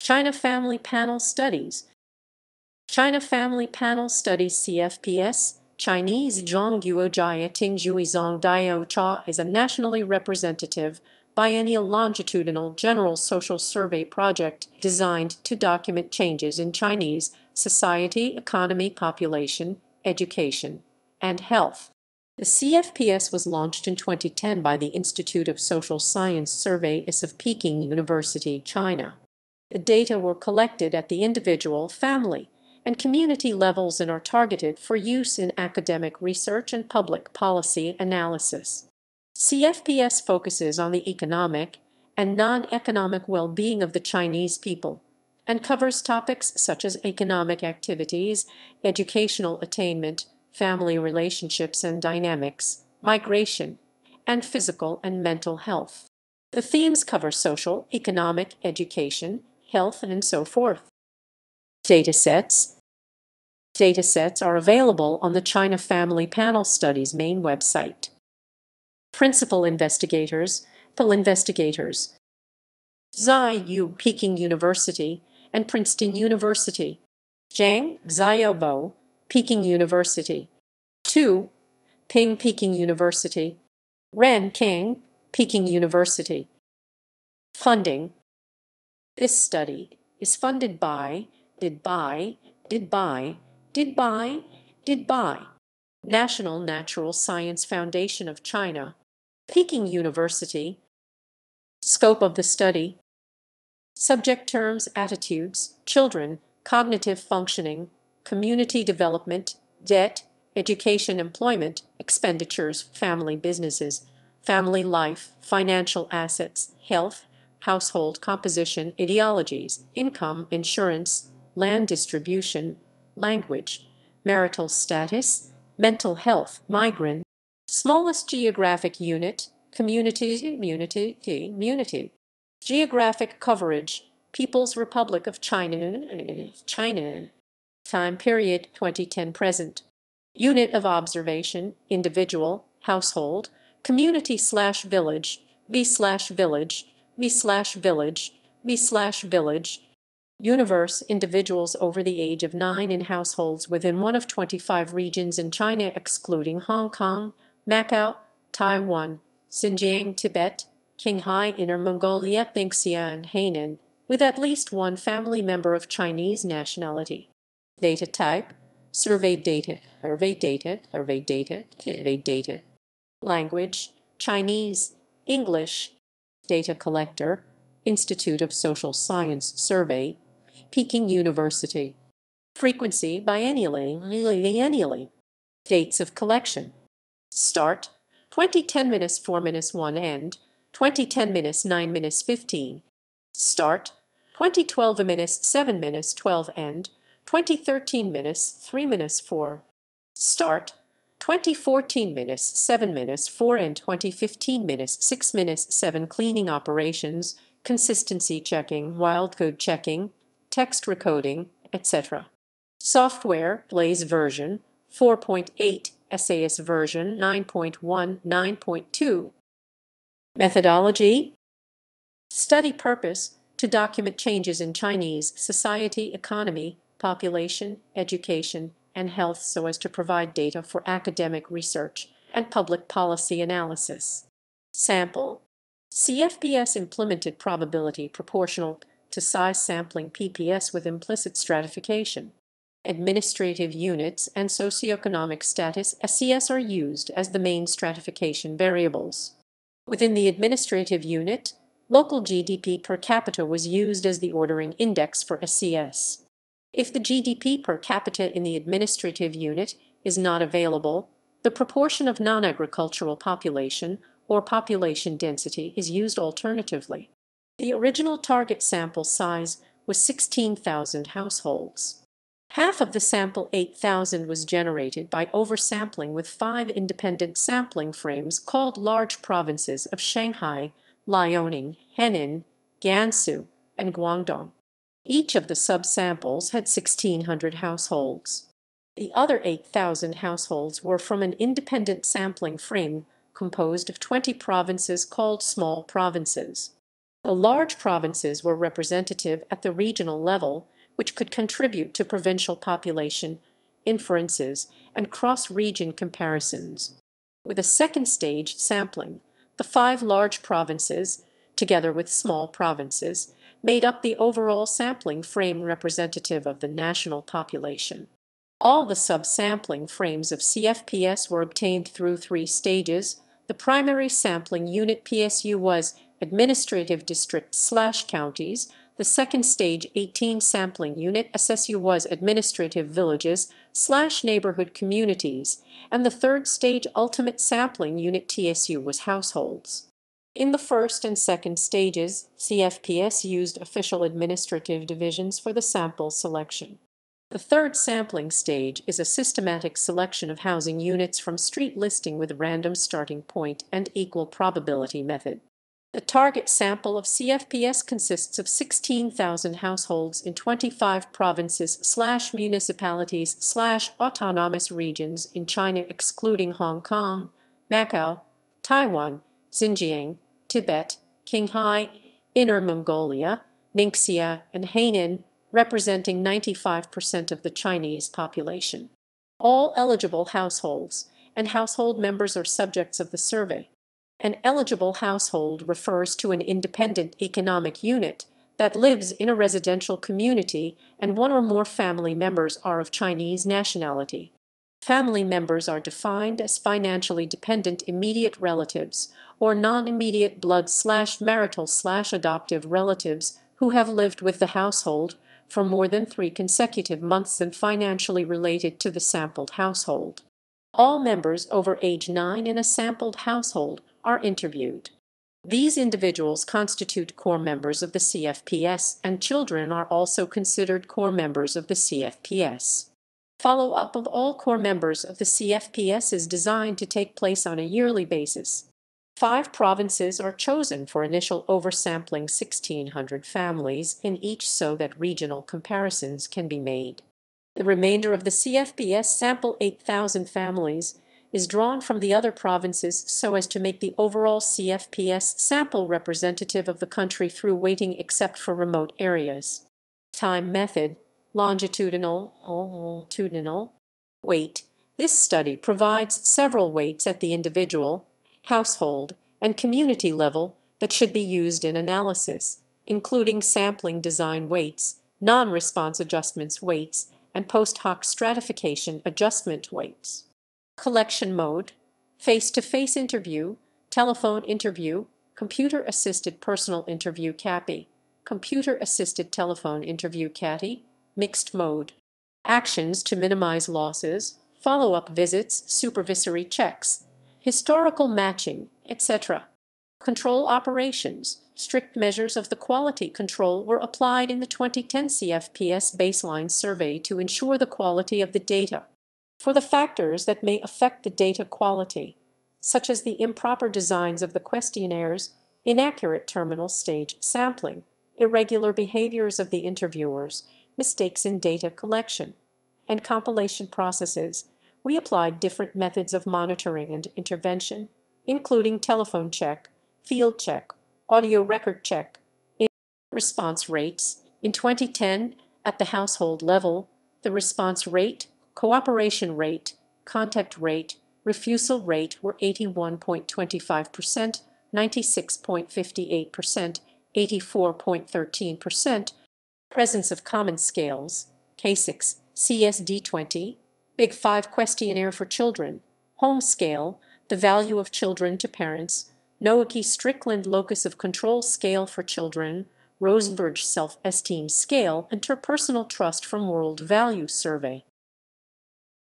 China Family Panel Studies China Family Panel Studies CFPS Chinese Zhongguo Jia Tingjui Zong Cha is a nationally representative biennial longitudinal general social survey project designed to document changes in Chinese society, economy, population, education, and health. The CFPS was launched in 2010 by the Institute of Social Science Surveys of Peking University, China. The data were collected at the individual, family, and community levels and are targeted for use in academic research and public policy analysis. CFPS focuses on the economic and non-economic well-being of the Chinese people and covers topics such as economic activities, educational attainment, family relationships and dynamics, migration, and physical and mental health. The themes cover social, economic, education, health, and so forth. Datasets Datasets are available on the China Family Panel Studies main website. Principal investigators, PIL investigators, Xie Yu Peking University and Princeton University, Zhang Xiaobo, Peking University, 2. Ping Peking University, Ren King, Peking University. Funding This study is funded by, did by, did by, did by, did by. National Natural Science Foundation of China, Peking University. Scope of the study. Subject terms attitudes, children, cognitive functioning, community development, debt, education employment, expenditures, family businesses, family life, financial assets, health, household composition, ideologies, income, insurance, land distribution, language, marital status, mental health, migrant, smallest geographic unit, community, community, community, geographic coverage, People's Republic of China, China, time period 2010 present, unit of observation, individual, household, community slash village, v slash village, v slash village, v slash village, Universe individuals over the age of 9 in households within one of 25 regions in China excluding Hong Kong, Macau, Taiwan, Xinjiang, Tibet, Qinghai, Inner Mongolia, Ningxia, and Hainan, with at least one family member of Chinese nationality. Data type, survey data, survey data, survey data, survey data. Language, Chinese, English. Data collector, Institute of Social Science Survey, Peking University. Frequency biennially, annually. Dates of collection. Start 2010 minus 4 minus 1 end, 2010 minus 9 minus 15. Start 2012 minus 7 minus 12 end, 2013 minus 3 minus 4. Start 2014 minus 7 minus 4 and 2015 minus 6 minus 7 cleaning operations, consistency checking, wildcode checking, text recoding, etc. Software, Blaise version 4.8, SAS version 9.1, 9.2. Methodology Study purpose to document changes in Chinese society, economy, population, education, and health so as to provide data for academic research and public policy analysis. Sample CFPS implemented probability proportional to size sampling PPS with implicit stratification. Administrative units and socioeconomic status SES are used as the main stratification variables. Within the administrative unit, local GDP per capita was used as the ordering index for SES. If the GDP per capita in the administrative unit is not available, the proportion of non-agricultural population or population density is used alternatively. The original target sample size was 16,000 households. Half of the sample 8,000 was generated by oversampling with five independent sampling frames called large provinces of Shanghai, Liaoning, Henan, Gansu, and Guangdong. Each of the subsamples had 1,600 households. The other 8,000 households were from an independent sampling frame composed of 20 provinces called small provinces. The large provinces were representative at the regional level, which could contribute to provincial population inferences and cross-region comparisons. With a second stage sampling, the five large provinces, together with small provinces, made up the overall sampling frame representative of the national population. All the subsampling frames of CFPS were obtained through three stages. The primary sampling unit PSU was administrative districts slash counties. The second stage 18 sampling unit SSU was administrative villages slash neighborhood communities, and the third stage ultimate sampling unit TSU was households. In the first and second stages, CFPS used official administrative divisions for the sample selection. The third sampling stage is a systematic selection of housing units from street listing with random starting point and equal probability method. The target sample of CFPS consists of 16,000 households in 25 provinces slash municipalities slash autonomous regions in China excluding Hong Kong, Macau, Taiwan, Xinjiang, Tibet, Qinghai, Inner Mongolia, Ningxia, and Hainan, representing 95% of the Chinese population. All eligible households and household members are subjects of the survey. An eligible household refers to an independent economic unit that lives in a residential community and one or more family members are of Chinese nationality. Family members are defined as financially dependent immediate relatives or non-immediate blood slash marital slash adoptive relatives who have lived with the household for more than three consecutive months and financially related to the sampled household. All members over age 9 in a sampled household are interviewed. These individuals constitute core members of the CFPS and children are also considered core members of the CFPS. Follow-up of all core members of the CFPS is designed to take place on a yearly basis. Five provinces are chosen for initial oversampling 1,600 families in each so that regional comparisons can be made. The remainder of the CFPS sample 8,000 families is drawn from the other provinces so as to make the overall CFPS sample representative of the country through weighting except for remote areas. Time method, longitudinal, longitudinal weight. This study provides several weights at the individual, household, and community level that should be used in analysis, including sampling design weights, non-response adjustments weights, and post hoc stratification adjustment weights collection mode, face-to-face interview, telephone interview, computer-assisted personal interview CAPI, computer-assisted telephone interview CATI, mixed mode. Actions to minimize losses, follow-up visits, supervisory checks, historical matching, etc. Control operations, strict measures of the quality control were applied in the 2010 CFPS baseline survey to ensure the quality of the data for the factors that may affect the data quality, such as the improper designs of the questionnaires, inaccurate terminal stage sampling, irregular behaviors of the interviewers, mistakes in data collection, and compilation processes, we applied different methods of monitoring and intervention, including telephone check, field check, audio record check, response rates. In 2010, at the household level, the response rate cooperation rate, contact rate, refusal rate were 81.25%, 96.58%, 84.13%, presence of common scales, K6, CSD20, Big 5 questionnaire for children, home scale, the value of children to parents, Nowicki Strickland locus of control scale for children, Rosenberg self-esteem scale, interpersonal trust from World Value Survey.